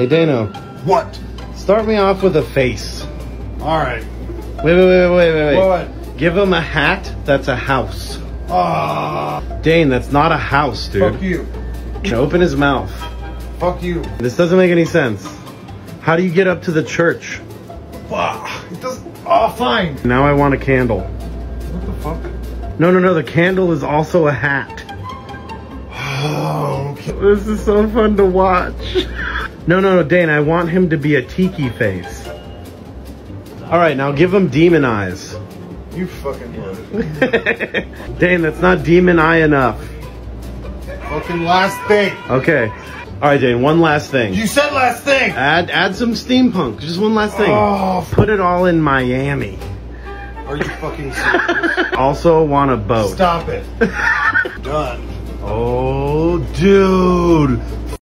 Hey, Dayno, What? start me off with a face. All right. Wait, wait, wait, wait, wait, wait. What? Give him a hat that's a house. Ah, Dane, that's not a house, dude. fuck you. Open his mouth. Fuck you. This doesn't make any sense. How do you get up to the church? Ah, it doesn't. Oh, fine. Now I want a candle. What the fuck? No, no, no, the candle is also a hat. Oh. This is so fun to watch. No, no, no, Dane, I want him to be a tiki face. All right, now give him demon eyes. You fucking would. Dane, that's not demon eye enough. fucking last thing. Okay. All right, Dane, one last thing. You said last thing. Add add some steampunk. Just one last thing. Oh, Put it all in Miami. are you fucking serious? Also want a boat. Stop it. Done. Dude.